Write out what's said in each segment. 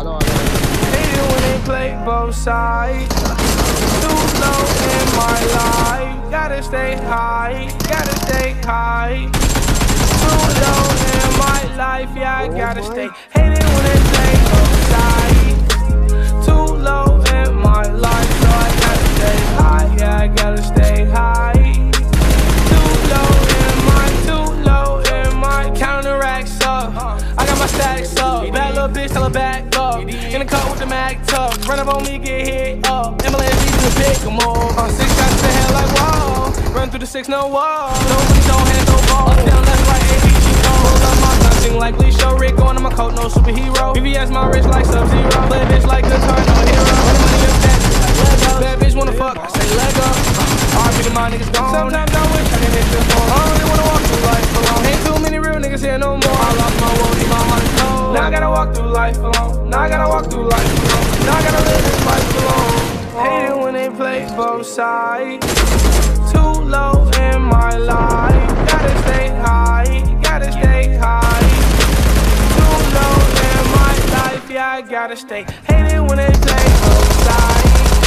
I know, I know. Hate it when they play both sides. Too low in my life. Gotta stay high, gotta stay high. Too low in my life, yeah, I oh gotta stay. Hate it when they play both sides. Too low in my life, so I gotta stay high, yeah, I gotta stay high. Too low in my, too low in my counteracts up. I got my stacks up. Bad little bitch, tell her back up. In the car with the Mac tuck. Run up on me, get hit up. Emily needs to pick 'em up. Uh, six shots to the head like wall. Run through the six, no wall. Nobody don't hand no ball. Up, down, left, right, A, B, G, go. Hold up my gun, sing like Lee Show. Rick on my coat, no superhero. VVS my wrist like Sub Zero. Play bitch like guitar, no hero. Money up that like Lego. Bad bitch wanna fuck, I say Lego. RP to my niggas gone. Sometimes I wish I could hit the phone. Walk through life alone. Now I gotta walk through life alone. Now I gotta live this life alone. Hate it when they play both sides. Too low in my life. Gotta stay high. Gotta stay high. Too low in my life. Yeah, I gotta stay. Hate it when they play both sides.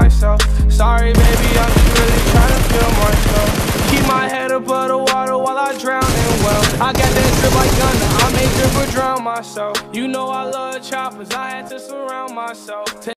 Myself. Sorry, baby, I'm just really trying to feel myself. Keep my head above the water while I drown in well. I got that drip like Gunna, I made drip or drown myself. You know I love choppers, I had to surround myself.